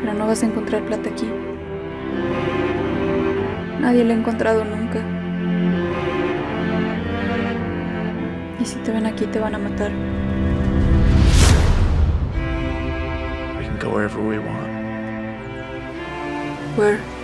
Pero no vas a encontrar plata aquí. Nadie la ha encontrado nunca. Y si te ven aquí te van a matar. We can go wherever we want. Where?